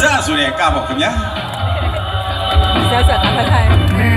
ဇဆိုတဲ့ကပေါ့ခင်ဗျာဆက်ဆက်ခါခါခိုင်း